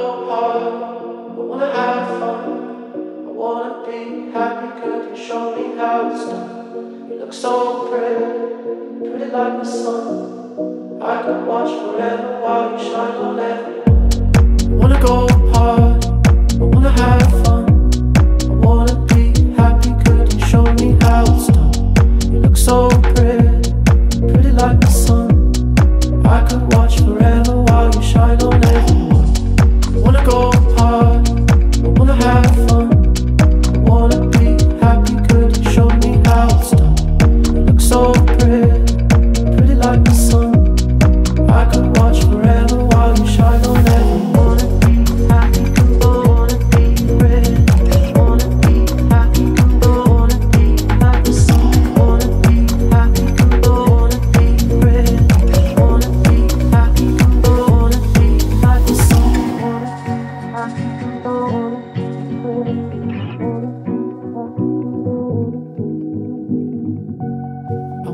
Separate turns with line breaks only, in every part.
go hard. I wanna have fun. I wanna be happy. Could you show me how it's done? You look so pretty, pretty like the sun. I could watch forever while you shine on everyone. I wanna go hard. I wanna have fun. I wanna be happy. Could you show me how it's done? You look so pretty.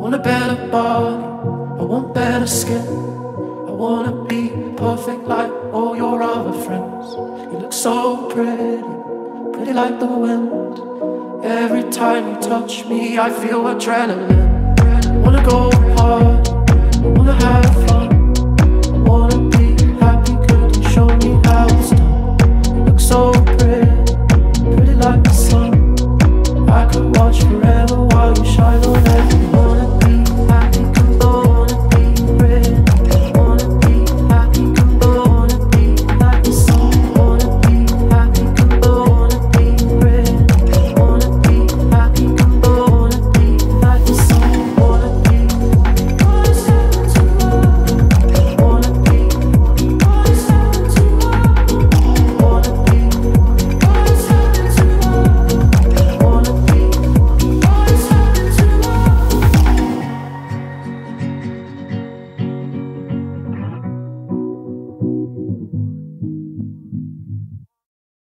Want a better body, I want better skin. I wanna be perfect like all your other friends. You look so pretty, pretty like the wind. Every time you touch me, I feel adrenaline. I wanna go hard, I wanna have fun.